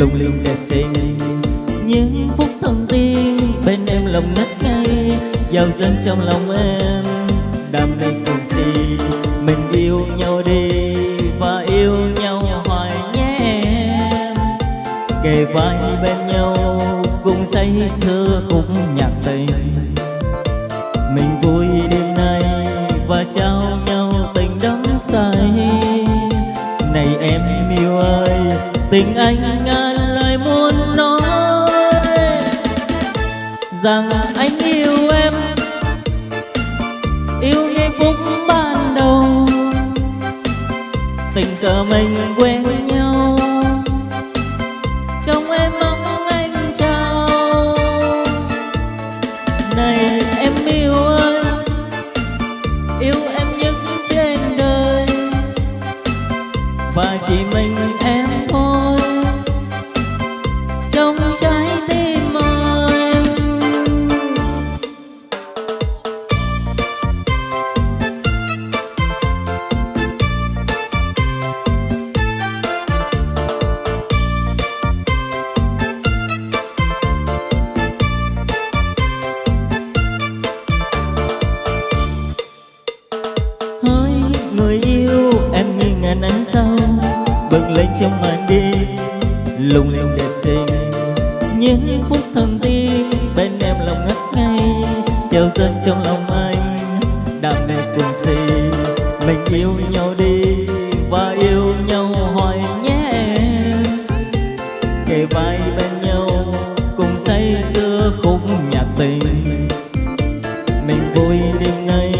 lung linh đẹp xinh. Những phút thần tiên bên em lòng ngất ngây giao dân trong lòng em đam mê cùng si. Mình yêu nhau đi và yêu nhau hoài nhé em. Kề vai bên nhau cùng say sưa cùng nhạc tình. Mình vui đêm nay và trao nhau tình đắm say. Này em yêu ơi, tình anh ngàn rằng anh yêu em yêu ngay phút ban đầu. Tình cờ mình người yêu, em như ngàn ánh sao, bừng lên trong màn đêm, lung linh đẹp xinh. Những phút thần tiên bên em lòng ngất ngây, treo dâng trong lòng anh, đam mê cùng si mình yêu nhau đi, và yêu nhau hoài nhé. Em kề vai bên nhau, cùng say sưa khúc nhạc tình. Mình vui đêm nay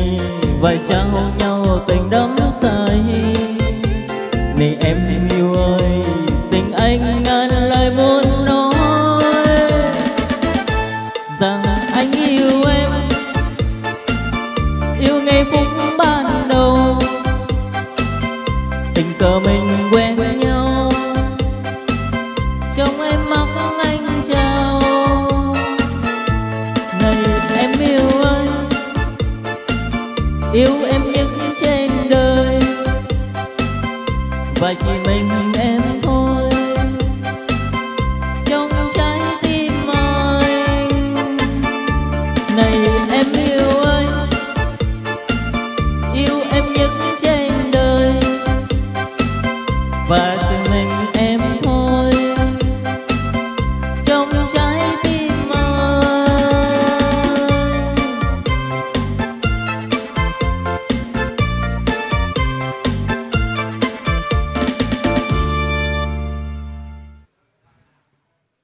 và trao nhau tình đắm say. Này em yêu ơi, tình anh ngàn lời muốn nói. Rằng anh yêu em, yêu ngay phút ban đầu. Tình cờ mình quen nhau, trong em mong anh chào. Này em yêu ơi, yêu em và chỉ mình em thôi. Trong trái tim anh, này em yêu anh. Yêu em nhất trên đời. Và từng mình em